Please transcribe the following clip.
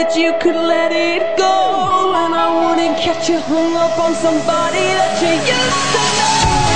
that you could let it go. And I wouldn't catch you hung up on somebody that you used to know.